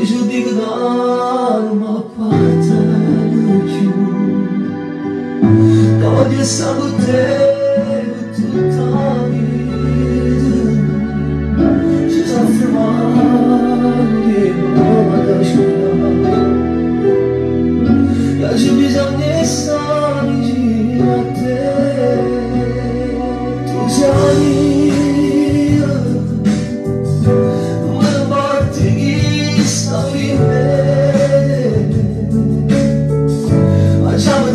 vücudikdar mapaterekiu Kadi sabute tutamidin Şitafrmani mamadaşuna Yacı bizan nesan